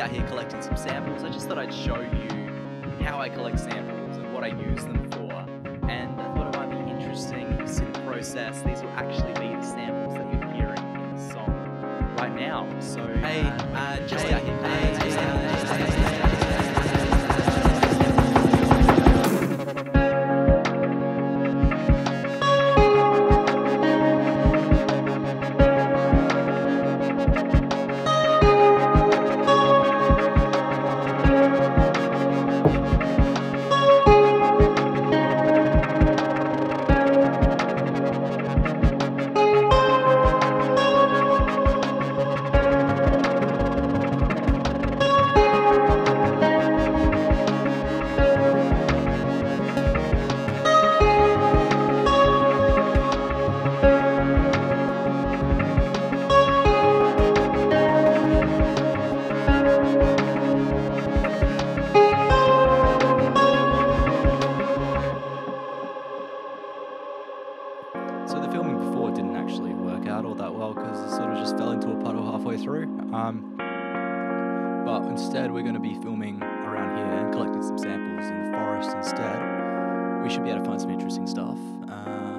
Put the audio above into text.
out here collecting some samples. I just thought I'd show you how I collect samples and what I use them for. And I thought it might be interesting to see the process. These will actually be the samples that you're hearing in the song right now. So, hey, uh, just out here. Hey, all that well because it sort of just fell into a puddle halfway through. Um, but instead, we're going to be filming around here and collecting some samples in the forest instead. We should be able to find some interesting stuff. Uh,